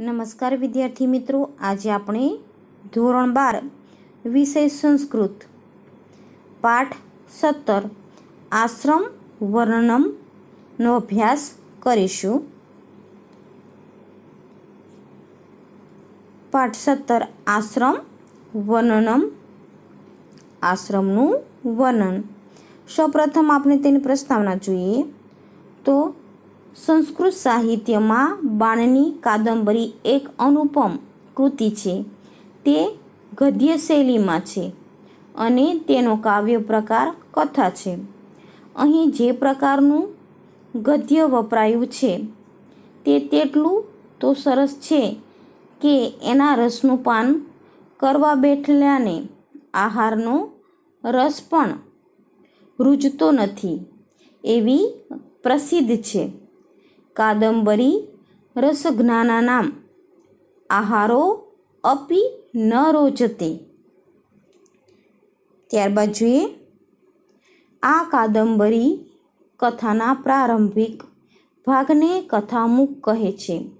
નમસ્કાર વિદ્યાર્થી મિત્રો, આજે આપણે ધોરણ બાર, વિષય સંસ્કૃત, પાઠ સત્તર, આશ્રમ વર્ણનમનો અભ્યાસ કરીશું. પાઠ સત્તર, આશ્રમ વર્ણનમ, આશ્રમનું વર્ણન. સૌપ્રથમ આપણે તેની પ્રસ્તાવના જોઈએ. તો સંસ્કૃત સાહિત્યમાં બાણની કાદંબરી એક અનુપમ કૃતિ છે. તે ગદ્ય શૈલીમાં છે અને તેનો કાવ્ય પ્રકાર કથા છે. અહીં જે પ્રકારનું ગદ્ય વપરાયું છે તે તેટલું તો સરસ છે કે એના રસનું પાન કરવા બેઠલાને આહારનો રસ પણ રૂજતો નથી એવી પ્રસિદ્ધ છે. કાદંબરી રસજ્ઞાનાનામ આહારો અપી ન રોચતે ત્યારબાદ જોઈએ. આ કાદંબરી કથાના પ્રારંભિક ભાગને કથામુખ કહે છે.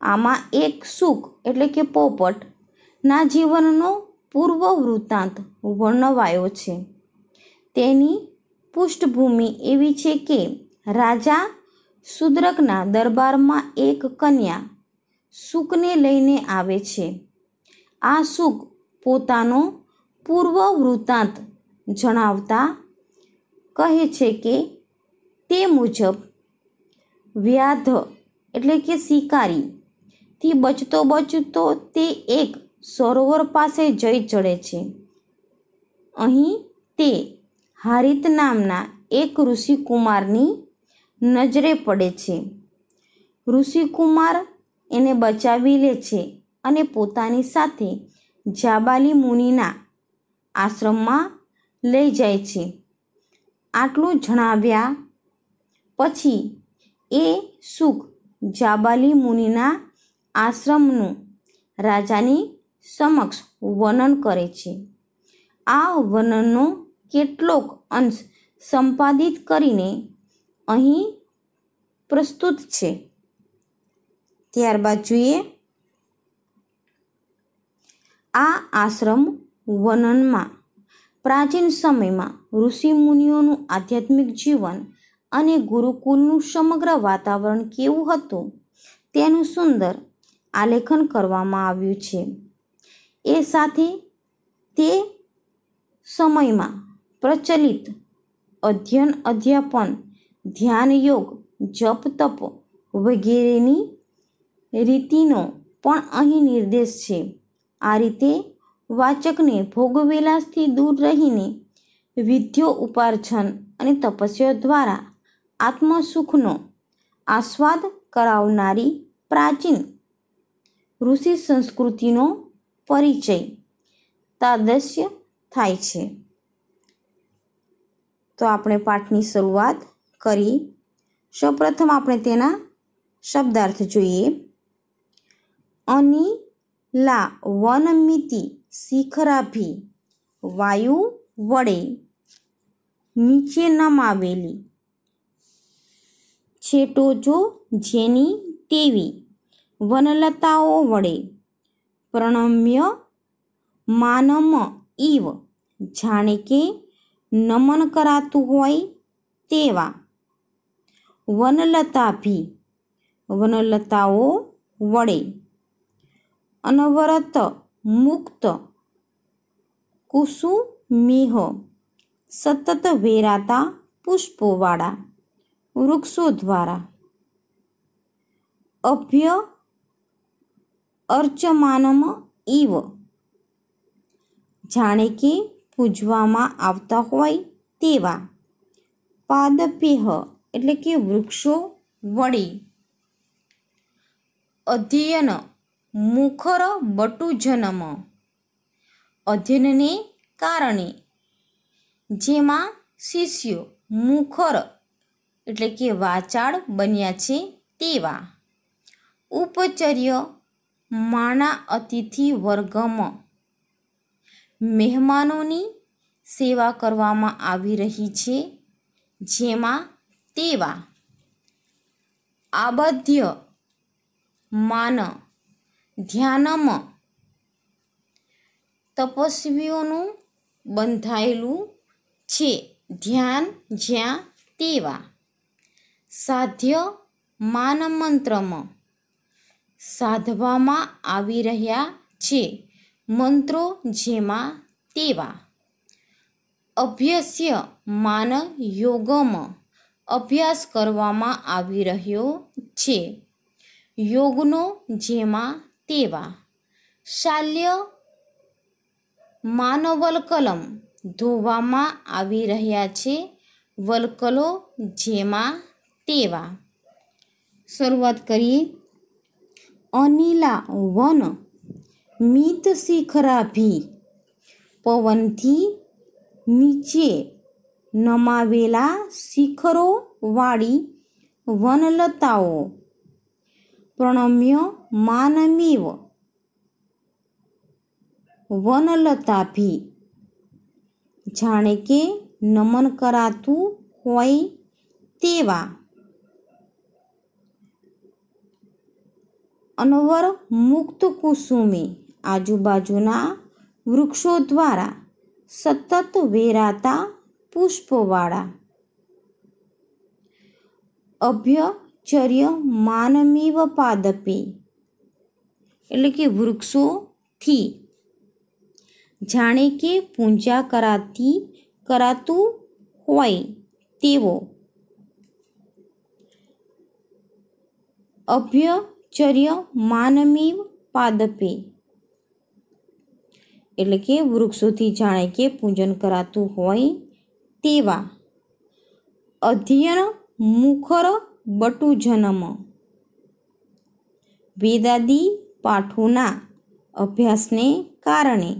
આમાં એક સુખ એટલે કે પોપટ ના જીવનનો પૂર્વ વૃત્તાંત વર્ણવાયો છે. તેની પૃષ્ઠભૂમિ એવી છે કે રાજા શુદ્રકના દરબારમાં એક કન્યા સુકને લઈને આવે છે. આ સુક પોતાનો પૂર્વ વૃત્તાંત જણાવતા કહે છે કે તે મુજબ વ્યાધ એટલે કે શિકારી થી બચતો બચતો તે એક સરોવર પાસે જઈ ચડે છે. અહીં તે હારિત નામના એક ઋષિકુમારની નજરે પડે છે. ઋષિકુમાર એને બચાવી લે છે અને પોતાની સાથે જાબાલી મુનિના આશ્રમમાં લઈ જાય છે. આટલું જણાવ્યા પછી એ સુખ જાબાલી મુનિના આશ્રમનું રાજાની સમક્ષ વર્ણન કરે છે. આ વર્ણનનો કેટલોક અંશ સંપાદિત કરીને અહીં પ્રસ્તુત છે. ત્યારબાદ જોઈએ. આ આશ્રમ વનનમાં, પ્રાચીન સમયમાં ઋષિમુનિઓનું આધ્યાત્મિક જીવન અને ગુરુકુલનું સમગ્ર વાતાવરણ કેવું હતું, તેનું સુંદર આલેખન કરવામાં આવ્યું છે. એ સાથે તે સમયમાં પ્રચલિત અધ્યયન અધ્યાપન ધ્યાન યોગ જપ તપ વગેરેની રીતિનો પણ અહીં નિર્દેશ છે. આ રીતે વાચકને ભોગવિલાસથી દૂર રહીને વિદ્યો ઉપાર્જન અને તપસ્યા દ્વારા આત્મસુખનો આસ્વાદ કરાવનારી પ્રાચીન ઋષિ સંસ્કૃતિનો પરિચય તાદશ્ય થાય છે. તો આપણે પાઠની શરૂઆત કરી સૌપ્રથમ આપણે તેના શબ્દાર્થ જોઈએ. અનિલા વનમિતિ શિખરાભી વાયુ વડે નીચે નમાવેલી. છેટો જો જેની તેવી વનલતાઓ વડે પ્રણમ્ય માનમ ઈવ જાણે કે નમન કરાતું હોય તેવા વનલતાભી. વનલતાઓ વડે. અનવરત મુક્ત કુસુમિહ. સતત વેરાતા પુષ્પોવાળા. વૃક્ષો દ્વારા. અભ્ય અર્ચમાનમ ઈવ. જાણે કે પૂજવામાં આવતા હોય તેવા. પાદપેહ એટલે કે વૃક્ષો વડે અધ્યયન મુખર બટુ જન્મ અધ્યયનને કારણે જેમાં શિષ્યો મુખર એટલે કે વાચાળ બન્યા છે તેવા. ઉપચર્ય માણા અતિથિ વર્ગમ. મહેમાનોની સેવા કરવામાં આવી રહી છે જેમાં તેવા આબધ્ય માન ધ્યાનમ તપસ્વીઓનું બંધાયેલું છે. ધ્યાન જ્યાં તેવા. સાધ્ય માનમંત્રમ સાધવામાં આવી રહ્યા છે. મંત્રો જેમાં તેવા. અભ્યસ્ય માન યોગમ અભ્યાસ કરવામાં આવી રહ્યો છે. યોગનો જેમાં તેવા. શાલ્ય માનવલકલમ ધોવામાં આવી રહ્યા છે. વલકલો જેમાં તેવા. શરૂઆત કરીએ. અનિલા વન મિત શિખરાભી. પવનથી નીચે નમાવેલા શિખરોવાળી વનલતાઓ. પ્રણમ્ય માનમીવ વનલતાભી. જાણે કે નમન કરાતું હોય તેવા. અનવર મુક્ત કુસુમે આજુબાજુના વૃક્ષો દ્વારા સતત વેરાતા પુષ્પવાળા. અભ્યચર્ય માનમીવ પાદપે. એટલે કે વૃક્ષોથી. જાણે કે પૂજા કરાતી, કરાતું હોય તેવો. અભ્યચર્ય માનમીવ પાદપે. એટલે કે વૃક્ષોથી જાણે કે પૂજન કરાતું હોય તેવા અધ્યયન મુખર બટુ જન્મ વેદાદી પાઠોના અભ્યાસને કારણે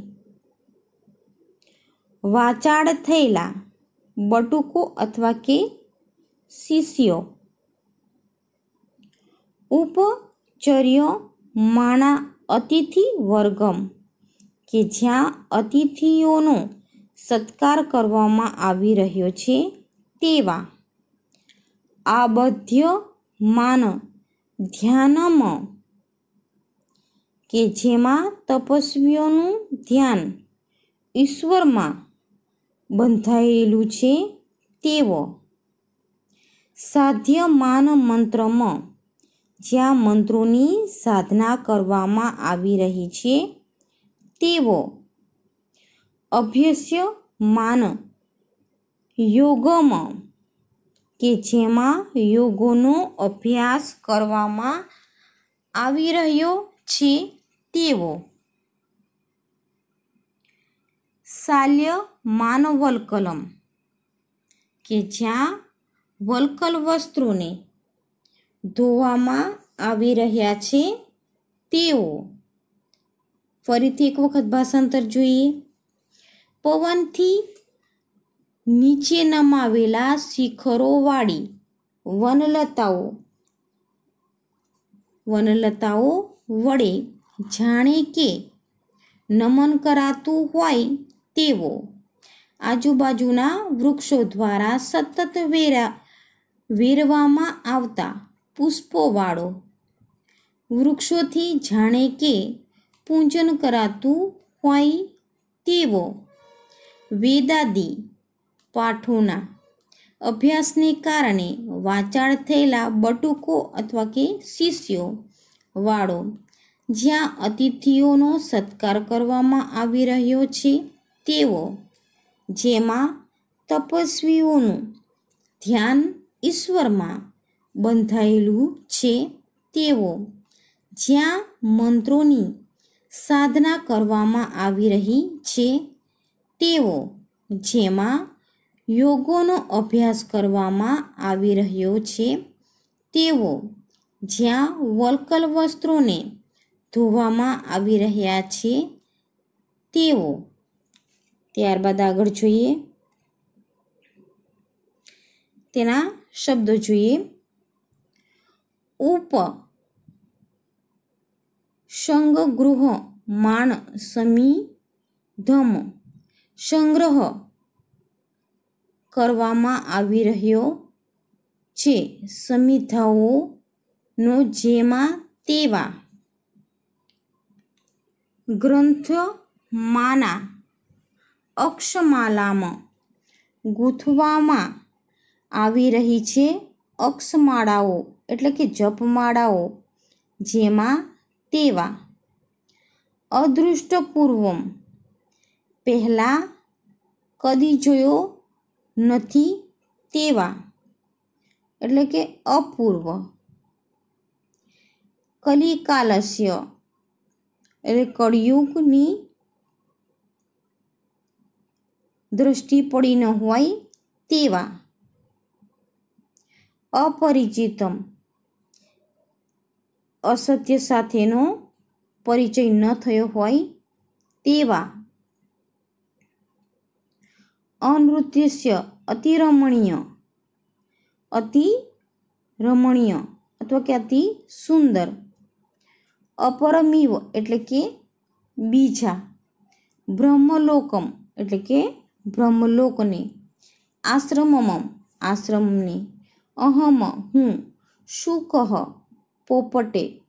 વાચાળ થયેલા બટુકો અથવા કે શિષ્યો ઉપચર્ય માણા અતિથિ વર્ગમ કે જ્યાં અતિથિઓનો સત્કાર કરવામાં આવી રહ્યો છે તેવા આબધ્ય માન ધ્યાનમ કે જેમાં તપસ્વીઓનું ધ્યાન ઈશ્વરમાં બંધાયેલું છે તેવો સાધ્ય માન મંત્રમાં, જ્યાં મંત્રોની સાધના કરવામાં આવી રહી છે તેવો અભ્યસ્ય માન. યોગમ, કે જેમાં યોગોનો અભ્યાસ કરવામાં આવી રહ્યો છે તેવો. શાલ્ય માનવલકલમ કે જ્યાં વલકલ વસ્ત્રોને ધોવામાં આવી રહ્યા છે તેઓ ફરીથી એક વખત ભાષાંતર જોઈએ. પવનથી નીચે નમાવેલા શિખરોવાળી વનલતાઓ. વનલતાઓ વડે જાણે કે નમન કરાતું હોય તેવો. આજુબાજુના વૃક્ષો દ્વારા સતત વેરા, વેરવામાં આવતા પુષ્પોવાળો વૃક્ષોથી જાણે કે પૂજન કરાતું હોય તેવો. વેદાદી પાઠોના અભ્યાસને કારણે વાચાળ થયેલા બટુકો અથવા કે શિષ્યો વાળો જ્યાં અતિથિઓનો સત્કાર કરવામાં આવી રહ્યો છે તેવો જેમાં તપસ્વીઓનું ધ્યાન ઈશ્વરમાં બંધાયેલું છે તેવો જ્યાં મંત્રોની સાધના કરવામાં આવી રહી છે તેવો જેમાં યોગોનો અભ્યાસ કરવામાં આવી રહ્યો છે. તેઓ જ્યાં વલ્કલ વસ્ત્રોને ધોવામાં આવી રહ્યા છે. તેઓ ત્યારબાદ આગળ જોઈએ. તેના શબ્દો જોઈએ. ઉપ સંગગૃહ માણ સમી ધમ સંગ્રહ કરવામાં આવી રહ્યો છે. સમિધાઓનો જેમાં તેવા ગ્રંથમાના અક્ષમાલામાં ગૂંથવામાં આવી રહી છે. અક્ષમાળાઓ એટલે કે જપમાળાઓ જેમાં તેવા અદૃષ્ટપૂર્વમ પહેલાં કદી જોયો નથી તેવા. એટલે કે અપૂર્વ. કલિકાલસ્ય. એટલે કળિયુગની દૃષ્ટિ પડી ન હોય તેવા. અપરિચિતમ. અસત્ય સાથેનો પરિચય ન થયો હોય તેવા. અનૃત્યસ્ય અતિરમણીય. અતિ રમણીય અથવા કે અતિ સુંદર અપરમીવ એટલે કે બીજા. બ્રહ્મલોકમ એટલે કે બ્રહ્મલોકને. આશ્રમમમ, આશ્રમને. અહમ, હું. શુકહ પોપટે.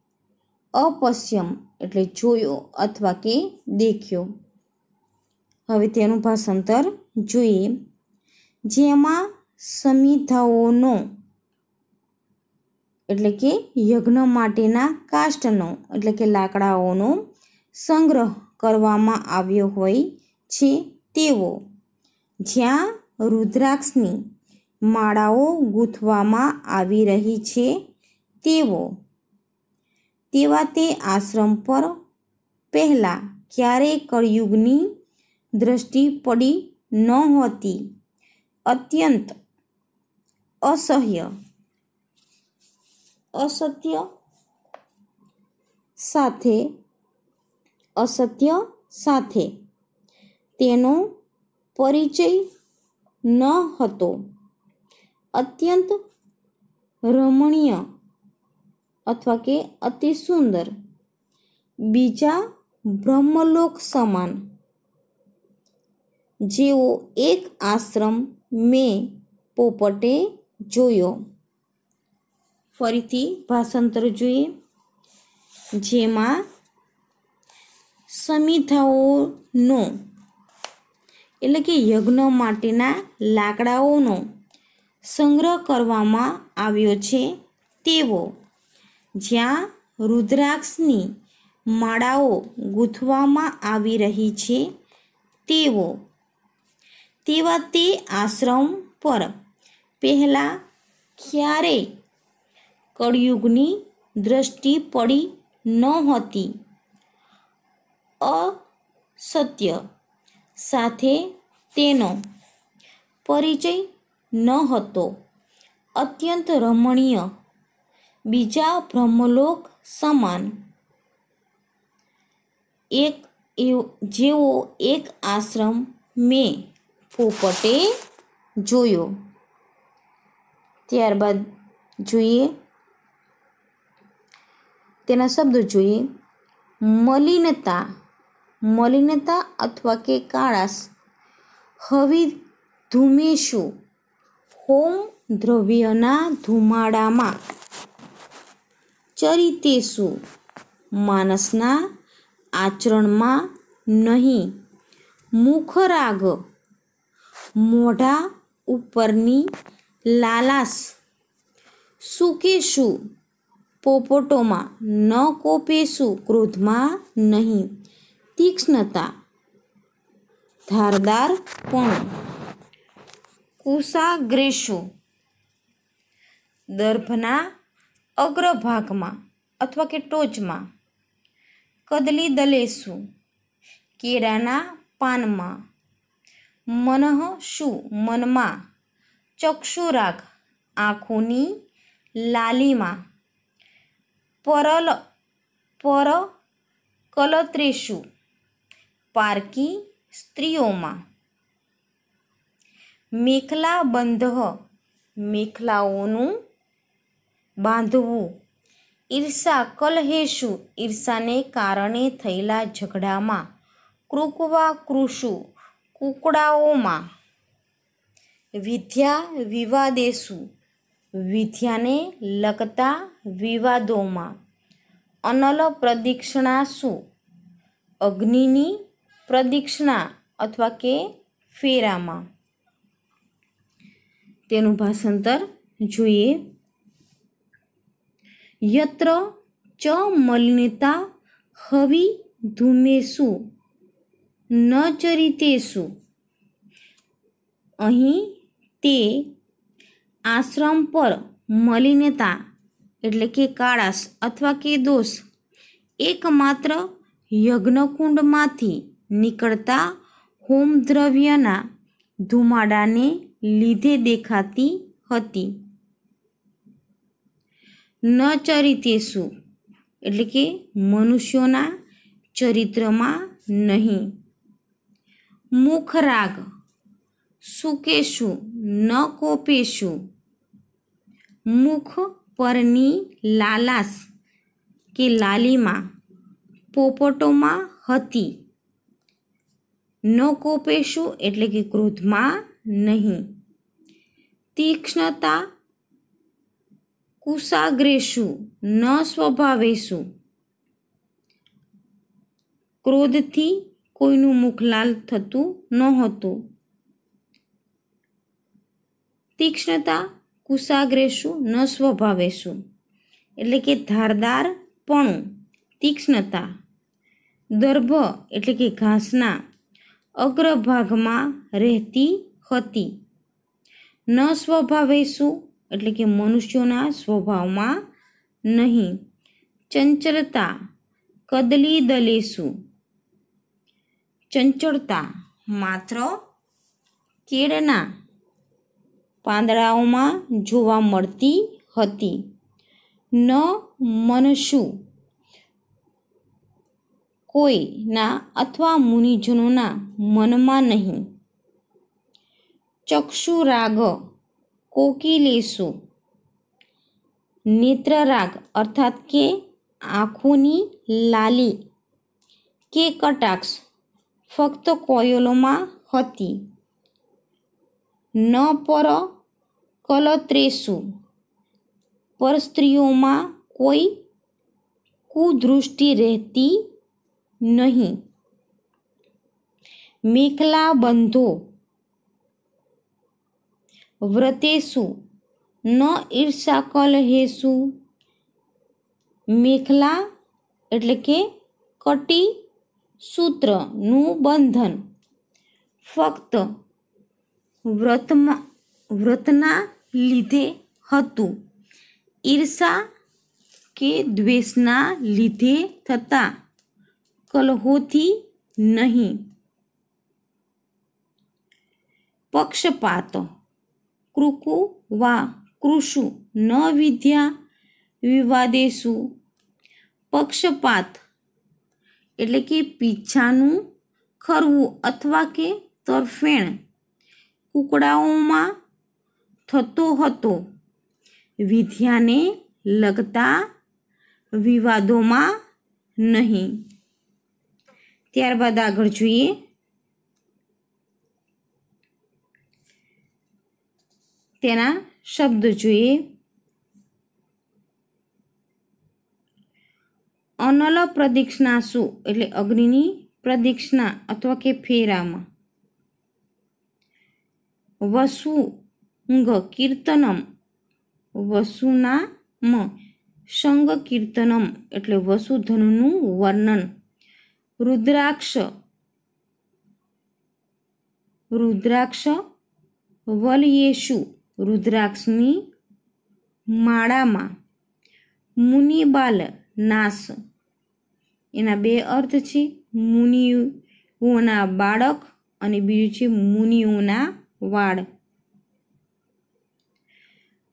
અપશ્યમ એટલે જોયો અથવા કે દેખ્યો. હવે તેનું ભાષાંતર જોઈએ. જેમાં સમિધાઓનો એટલે કે યજ્ઞ માટેના કાષ્ટનો, એટલે કે લાકડાઓનો સંગ્રહ કરવામાં આવ્યો હોય છે તેવો. જ્યાં રુદ્રાક્ષની માળાઓ ગૂંથવામાં આવી રહી છે તેવો. તેવા તે આશ્રમ પર પહેલાં ક્યારેય કળિયુગની દ્રષ્ટિ પડી નહોતી. અત્યંત અસહ્ય. અસત્ય સાથે અસત્ય સાથે. તેનો પરિચય ન હતો. અત્યંત રમણીય અથવા કે અતિ સુંદર બીજા બ્રહ્મલોક સમાન. જેવો એક આશ્રમ મેં પોપટે જોયો. ફરીથી ભાષાંતર જોઈએ. જેમાં સમિધાઓનો, એટલે કે યજ્ઞ માટેના લાકડાઓનો સંગ્રહ કરવામાં આવ્યો છે તેવો. જ્યાં રુદ્રાક્ષની માળાઓ ગૂંથવામાં આવી રહી છે તેવો. તેવા તે આશ્રમ પર પહેલાં ક્યારેય કળિયુગની દ્રષ્ટિ પડી નહોતી અસત્ય સાથે તેનો પરિચય ન હતો અત્યંત રમણીય બીજા બ્રહ્મલોક સમાન એક એવ- જેવો એક આશ્રમ મેં પોપટે જોયો. ત્યારબાદ જોઈએ. તેના શબ્દો જોઈએ. મલિનતા મલિનતા અથવા કે કાળાશ. હવિ ધુમેશુ, હોમ દ્રવ્યના ધુમાડામાં. ચરિતેશુ, માનસના આચરણમાં નહીં. મુખરાગ મોઢા ઉપરની લાલાશ. સુકેશુ પોપોટોમાં ન કોપેશું ક્રોધમાં નહીં. તીક્ષ્ણતા ધારદાર પણ કુશાગ્રેશુ દર્ભના અગ્રભાગમાં અથવા કે ટોચમાં કદલી દલેસું કેળાના પાનમાં મનઃ શું? મનમાં ચક્ષુરાગ આંખોની લાલીમાં પરલ પર કલત્રેશુ. પારકી સ્ત્રીઓમાં મેખલા બંધ મેખલાઓનું બાંધવું. ઈર્ષા કલહેશુ. ઈર્ષાને કારણે થયેલા ઝઘડામાં કૃકવા કૃષુ કુકડાઓમાં વિદ્યા વિવાદેશુ. વિદ્યાને લગતા વિવાદોમાં. અનલ પ્રદિક્ષણાશુ. અગ્નિની પ્રદિક્ષણા અથવા કે ફેરામાં. તેનું ભાષાંતર જોઈએ. યત્ર ચ મલિનતા હવિ ધૂમેશુ. ન ચરિતેશુ. અહીં તે આશ્રમ પર મલિનતા એટલે કે કાળાશ અથવા કે દોષ એકમાત્ર યજ્ઞકુંડમાંથી નીકળતા હોમ દ્રવ્યના ધુમાડાને લીધે દેખાતી હતી. ન ચરિતેશુ એટલે કે મનુષ્યોના ચરિત્રમાં નહીં. મુખરાગ સુકેશું, ન કોપેશું. મુખ પરની લાલાશ કે લાલીમાં, પોપટોમાં હતી. ન કોપેશું એટલે કે ક્રોધમાં નહીં. તીક્ષ્ણતા કુસાગ્રેશું, ન સ્વભાવેશું. ક્રોધથી કોઈનું મુખ લાલ થતું નહોતું. તીક્ષ્ણતા કુશાગ્રેશુ ન સ્વભાવેશુ એટલે કે ધારદારપણું તીક્ષ્ણતા. દર્ભ એટલે કે ઘાસના અગ્રભાગમાં રહેતી હતી. ન સ્વભાવેશુ એટલે કે મનુષ્યોના સ્વભાવમાં નહીં. ચંચલતા કદલી દલેશુ ચંચળતા માત્ર કેળના પાંદડાઓમાં જોવા મળતી હતી. ન મનસુ કોઈના અથવા મુનિજનોના મનમાં નહીં. ચક્ષુરાગ કોકિલેશુ નેત્રરાગ અર્થાત કે આંખોની લાલી કે કટાક્ષ ફક્ત કોયલોમાં હતી. ન પર કલત્રેસુ. પર સ્ત્રીઓમાં કોઈ કુદૃષ્ટિ રહેતી નહીં. મેખલા બંધો. વ્રતેશુ ન ઈર્ષા કલહેશુ મેખલા એટલે કે કટી સૂત્રનું બંધન. ફક્ત વ્રતમાં, વ્રતના લીધે હતું. ઈર્ષા કે દ્વેષના લીધે થતા કલહોથી નહીં. પક્ષપાત. કૃકુ વા કૃષુ ન વિદ્યા વિવાદેશુ. પક્ષપાત. એટલે કે પીછાનું ખરવું અથવા કે તરફેણ કુકડાઓમાં થતો હતો. વિદ્યાને લગતા વિવાદોમાં નહીં. ત્યારબાદ આગળ જોઈએ. તેના શબ્દ જોઈએ. અનલ પ્રદક્ષિણા શું? એટલે અગ્નિની પ્રદક્ષિણા અથવા કે ફેરામાં. વસુંગ કીર્તનમ. વસુનામ સંગ કીર્તનમ. એટલે વસુધનનું વર્ણન. રુદ્રાક્ષ. રુદ્રાક્ષ વલયેશુ. રુદ્રાક્ષની માળામાં. મુનિબાલ નાશ એના બે અર્થ છે મુનિઓના બાળક અને બીજું છે મુનિઓના વાળ.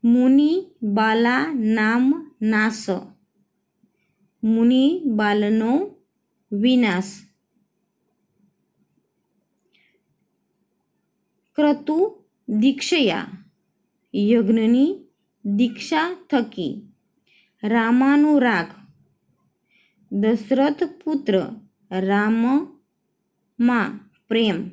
મુનિ બાલા નામ નાશ મુનિ બાલનો વિનાશ. ક્રતુ દીક્ષયા, યજ્ઞની દીક્ષા થકી રામાનુરાગ દશરથ પુત્ર રામમાં પ્રેમ.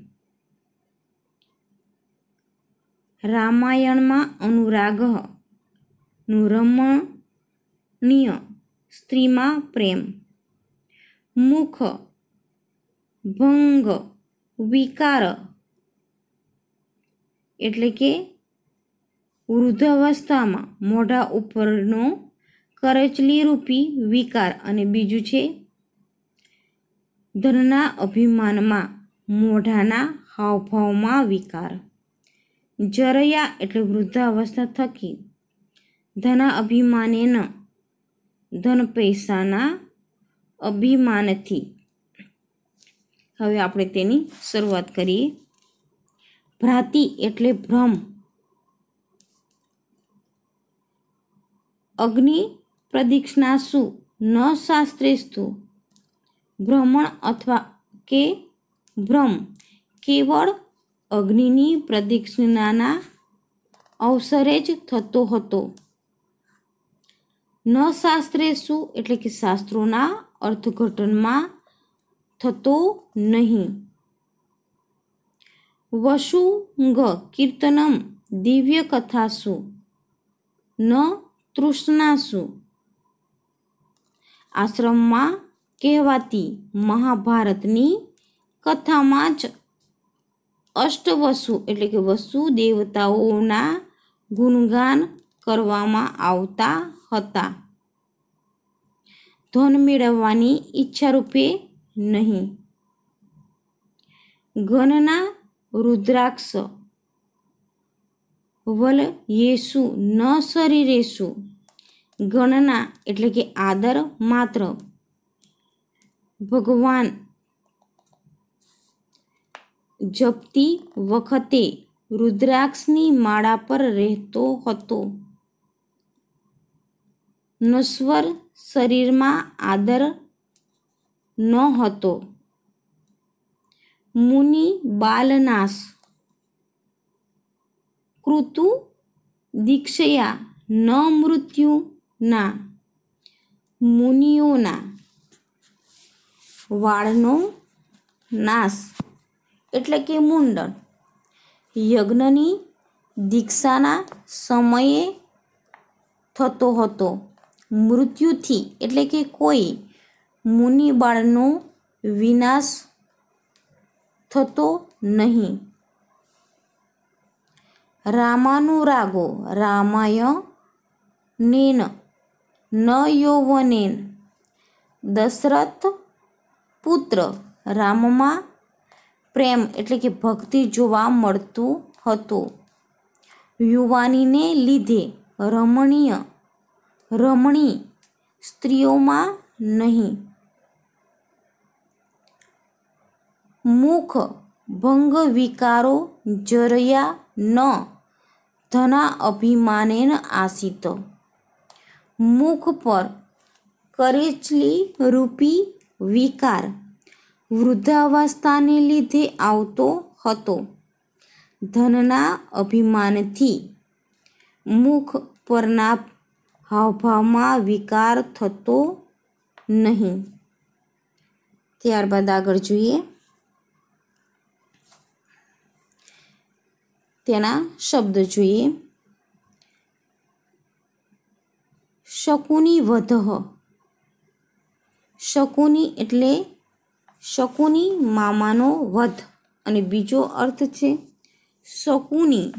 રામાયણમાં અનુરાગનું રમણીય સ્ત્રીમાં પ્રેમ. મુખ ભંગ વિકાર એટલે કે વૃદ્ધાવસ્થામાં મોઢા ઉપરનો કરચલી રૂપી વિકાર અને બીજું છે ધનના અભિમાનમાં મોઢાના હાવભાવમાં વિકાર. જરયા એટલે વૃદ્ધાવસ્થા થકી ધના અભિમાનેન ધન પૈસાના અભિમાનથી. હવે આપણે તેની શરૂઆત કરીએ. ભ્રાતિ એટલે ભ્રમ. અગ્નિ પ્રદિક્ષનાસુ ન શાસ્ત્રેસ્તુ ભ્રમણ અથવા કે ભ્રમ? કેવળ અગ્નિની પ્રદિક્ષિણાના અવસરે જ થતો હતો. ન શાસ્ત્રે શું એટલે કે શાસ્ત્રોના અર્થઘટનમાં થતો નહીં. વસુંગ કીર્તનમ દિવ્ય કથાસુ ન તૃષ્ણાસુ આશ્રમમાં કહેવાતી મહાભારતની કથામાં જ અષ્ટવસુ એટલે કે વસુ દેવતાઓના ગુણગાન કરવામાં આવતા હતા. ધન મેળવવાની ઈચ્છા રૂપે નહીં. ઘનના રુદ્રાક્ષ વલ યેસુ ન શરીરેસુ ગણના એટલે કે આદર માત્ર. ભગવાન જપતી વખતે રુદ્રાક્ષની માળા પર રહેતો હતો. નશ્વર શરીરમાં આદર ન હતો. મુનિ બાલનાશ. કૃતુ દીક્ષયા ન મૃત્યુના મુનિઓના વાળનો નાશ એટલે કે મુંડન. યજ્ઞની દીક્ષાના સમયે થતો હતો. મૃત્યુથી એટલે કે કોઈ મુનિબાળનો વિનાશ થતો નહીં. રામાનુરાગો રામાયણેન ન યૌવનેન. દશરથ પુત્ર રામમાં પ્રેમ એટલે કે ભક્તિ જોવા મળતું હતું. યુવાનીને લીધે રમણીય, રમણી સ્ત્રીઓમાં નહીં. મુખ ભંગ વિકારો જરયા ન ધના અભિમાનેન આસિત મુખ પર કરેચલી રૂપી વિકાર વૃદ્ધાવસ્થાને લીધે આવતો હતો. ધનના અભિમાનથી મુખ પરના હાવભાવમાં વિકાર થતો નહીં. ત્યારબાદ આગળ જોઈએ. તેના શબ્દ જોઈએ. શકુની વધ શકુની એટલે શકુની મામાનો વધ. અને બીજો અર્થ છે શકુની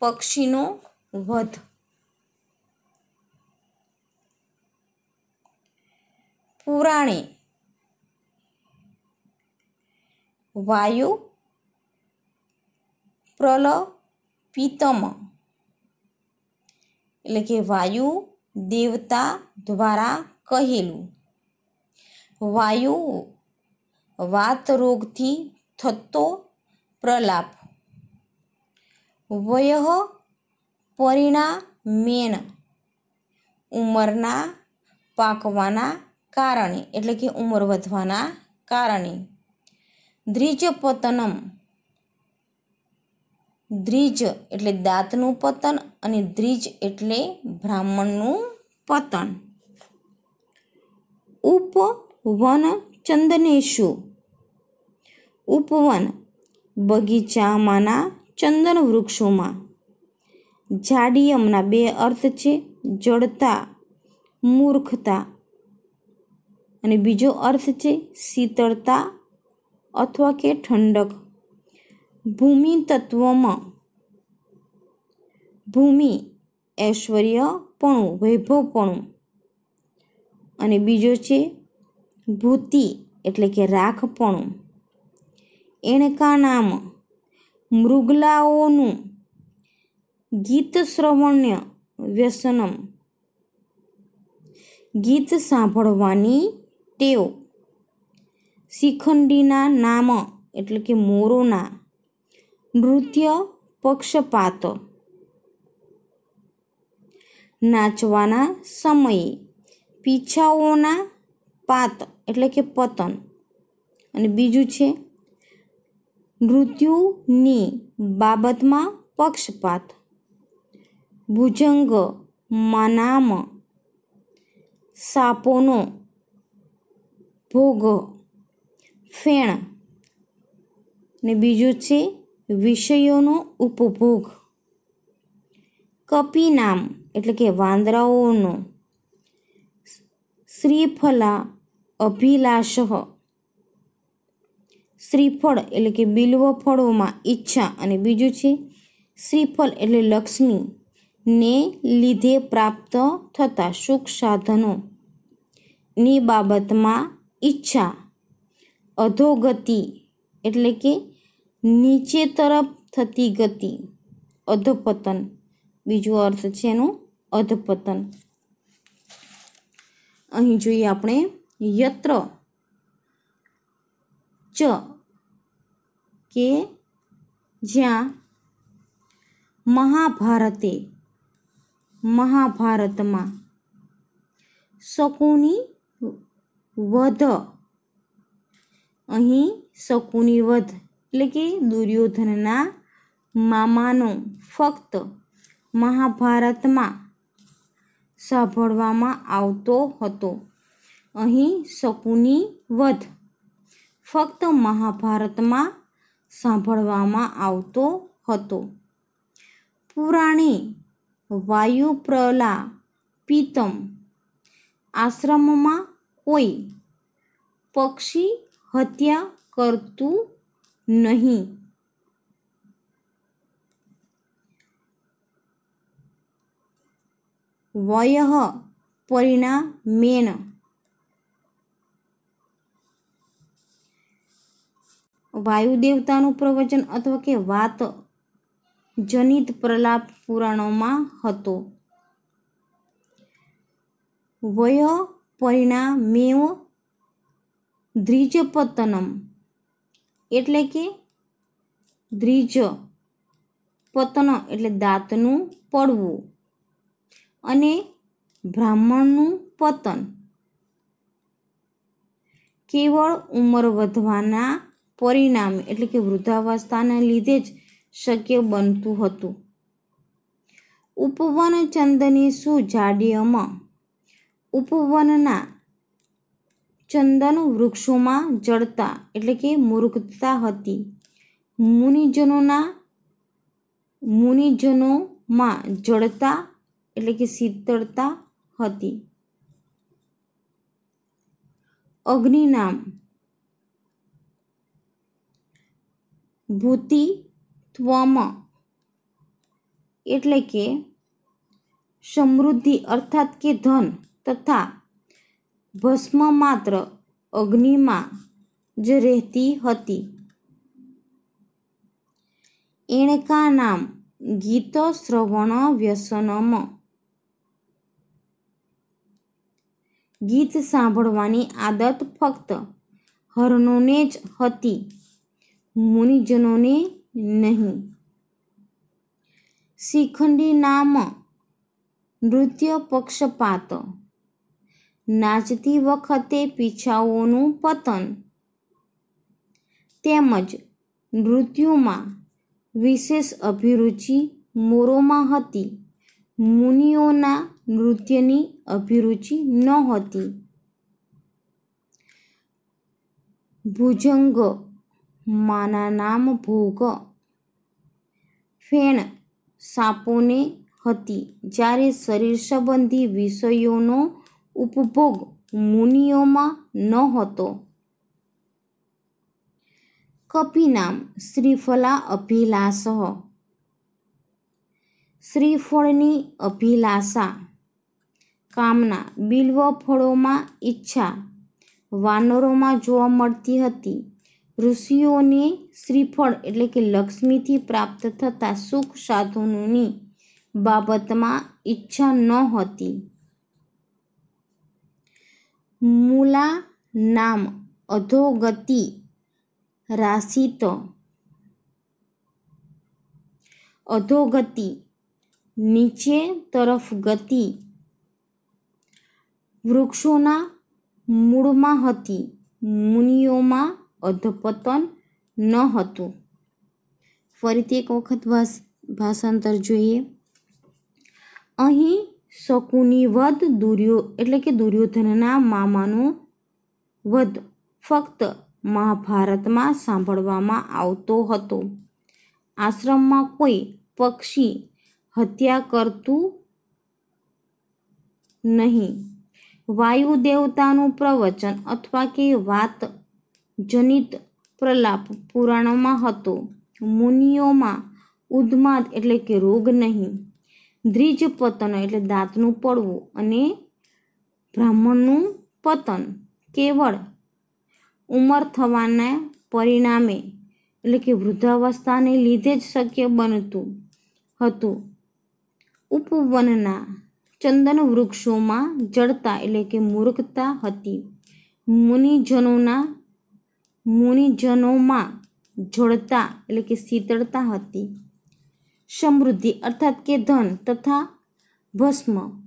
પક્ષીનો વધ. પુરાણે વાયુ પ્રલપિતમ. એટલે કે વાયુ દેવતા દ્વારા કહેલું. વાયુ વાત રોગથી થતો પ્રલાપ. વયઃ પરિણામેન ઉંમરના પાકવાના કારણે, એટલે કે ઉંમર વધવાના કારણે. દ્વિજ પતનમ દ્વિજ એટલે દાંતનું પતન અને દ્રિજ એટલે બ્રાહ્મણનું પતન. ઉપવન ચંદનેશુ. ઉપવન બગીચામાંના ચંદન વૃક્ષોમાં. જાડિયમના બે અર્થ છે, જડતા, મૂર્ખતા. અને બીજો અર્થ છે, શીતળતા અથવા કે ઠંડક. ભૂમિ તત્વમાં ભૂમિ ઐશ્વર્યપણું વૈભવપણું અને બીજો છે ભૂતિ, એટલે કે રાખપણું એણકા નામ, મૃગલાઓનું ગીત શ્રવણ્ય વ્યસનમ. ગીત સાંભળવાની ટેવ. શિખંડીના નામ, એટલે કે મોરોના. નૃત્ય પક્ષપાત. નાચવાના સમયે. પીછાઓના પાત એટલે કે પતન. અને બીજું છે, મૃત્યુની બાબતમાં પક્ષપાત. ભુજંગ મનામ સાપોનો ભોગ ફેણ. ને બીજું છે, વિષયોનો ઉપભોગ. કપી નામ એટલે કે વાંદરાઓનો શ્રીફલા અભિલાષ શ્રીફળ એટલે કે બિલ્વ ફળોમાં ઈચ્છા અને બીજું છે શ્રીફળ એટલે લક્ષ્મી ને લીધે પ્રાપ્ત થતા સુખ સાધનો. ની બાબતમાં ઈચ્છા, અધોગતિ એટલે કે નીચે તરફ થતી ગતિ, અધપતન. બીજો અર્થ છે એનો અધપતન. અહીં જોઈએ આપણે યત્ર ચ કે જ્યાં મહાભારતે, મહાભારતમાં શકુની વધ, અહીં શકુની વધ એટલે કે દુર્યોધનના મામાનો ફક્ત મહાભારતમાં સાંભળવામાં આવતો હતો. અહીં શકુની વધ ફક્ત મહાભારતમાં સાંભળવામાં આવતો હતો. પુરાણે વાયુપ્રલા પીતમ આશ્રમમાં કોઈ પક્ષી હત્યા કરતું નહીં. વય પરિણામેન વાયુ દેવતાનું પ્રવચન અથવા કે વાત જનિત પ્રલાપ પુરાણોમાં હતો. વય પરિણામેવ દ્વિજપતનમ એટલે કે દ્વિજ પતન એટલે દાંતનું પડવું. અને બ્રાહ્મણનું પતન. કેવળ ઉંમર વધવાના પરિણામે, એટલે કે વૃદ્ધાવસ્થાના લીધે જ શક્ય બનતું હતું. ઉપવન ચંદની સુજાડ્યમાં ઉપવનના ચંદન વૃક્ષોમાં જડતા, એટલે કે મૂર્ખતા હતી. મુનિજનોના મુનિજનોમાં જડતા એટલે કે શીતળતા હતી. અગ્નિનામ ભૂતિ ત્વમ એટલે કે સમૃદ્ધિ અર્થાત કે ધન તથા ભસ્મ માત્ર અગ્નિમાં જ રહેતી હતી. એણકા નામ ગીત શ્રવણ વ્યસનમ ગીત સાંભળવાની આદત ફક્ત હરણોને જ હતી, મુનિજનોને નહીં. શિખંડી નામ નૃત્ય પક્ષપાત. નાચતી વખતે પીછાઓનું પતન. તેમજ નૃત્યોમાં વિશેષ અભિરુચિ મોરોમાં હતી. મુનિઓના નૃત્યની અભિરુચિ નહોતી. ભુજંગ માના નામ ભોગ ફેણ સાપોને હતી. જ્યારે શરીર સંબંધી વિષયોનો ઉપભોગ મુનિઓમાં નહોતો. કપિનામ શ્રીફલા અભિલાષ શ્રીફળની અભિલાષા, કામના, બિલ્વ ફળોમાં ઈચ્છા, વાનરોમાં જોવા મળતી હતી. ઋષિઓને શ્રીફળ એટલે કે લક્ષ્મીથી પ્રાપ્ત થતા સુખ સાધનોની બાબતમાં ઈચ્છા ન હતી. મૂલા નામ અધોગતિ રાશિત અધોગતિ નીચે તરફ ગતિ. વૃક્ષોના મૂળમાં હતી. મુનિઓમાં અધપતન ન હતું. ફરીથી એક વખત ભાષાંતર જોઈએ. અહીં શકુની વધ દુર્યો, એટલે કે દુર્યોધનના મામાનું વધ ફક્ત મહાભારતમાં સાંભળવામાં આવતો હતો. આશ્રમમાં કોઈ પક્ષી હત્યા કરતું નહીં. વાયુ દેવતાનું પ્રવચન અથવા કે વાત જનિત પ્રલાપ પુરાણોમાં હતો. મુનિઓમાં ઉદ્માદ એટલે કે રોગ નહીં. દ્રિજ પતન એટલે દાંતનું પડવું અને બ્રાહ્મણનું પતન કેવળ ઉંમર થવાના પરિણામે એટલે કે વૃદ્ધાવસ્થાને લીધે જ શક્ય બનતું હતું. ઉપવનના ચંદન વૃક્ષોમાં જડતા એટલે કે મૂર્ખતા હતી. મુનિજનોના મુનિજનોમાં જડતા એટલે કે શીતળતા હતી. સમૃદ્ધિ અર્થાત કે ધન તથા ભસ્મ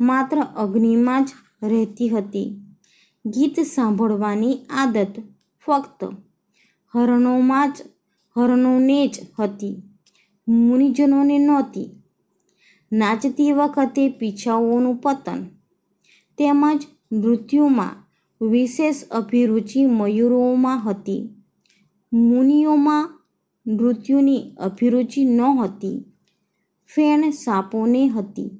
માત્ર અગ્નિમાં જ રહેતી હતી. ગીત સાંભળવાની આદત ફક્ત હરણોમાં જ, હરણોને જ હતી. મુનિજનોને નહોતી. નાચતી વખતે પીછાઓનું પતન. તેમજ મૃત્યુમાં વિશેષ અભિરુચિ મયુરોમાં હતી. મુનિઓમાં મૃત્યુની અભિરુચિ નહોતી ફેણ સાપોને હતી.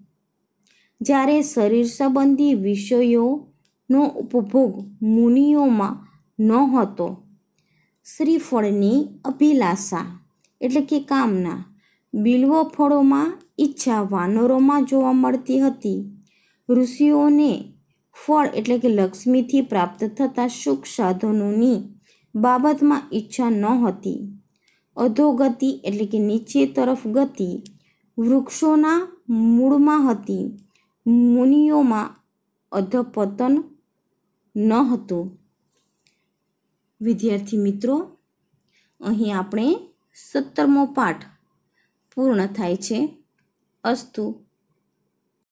જ્યારે શરીર સંબંધી વિષયોનો ઉપભોગ મુનિઓમાં નહોતો શ્રીફળની અભિલાષા એટલે કે કામના. બિલ્વ ફળોમાં ઈચ્છા વાનરોમાં જોવા મળતી હતી. ઋષિઓને ફળ એટલે કે લક્ષ્મીથી પ્રાપ્ત થતા સુખ સાધનોની બાબતમાં ઈચ્છા ન હતી. અધોગતિ એટલે કે નીચે તરફ ગતિ વૃક્ષોના મૂળમાં હતી. મુનિઓમાં અધપતન ન હતું. વિદ્યાર્થી મિત્રો, અહીં આપણે સત્તરમો પાઠ પૂર્ણ થાય છે. अस्तु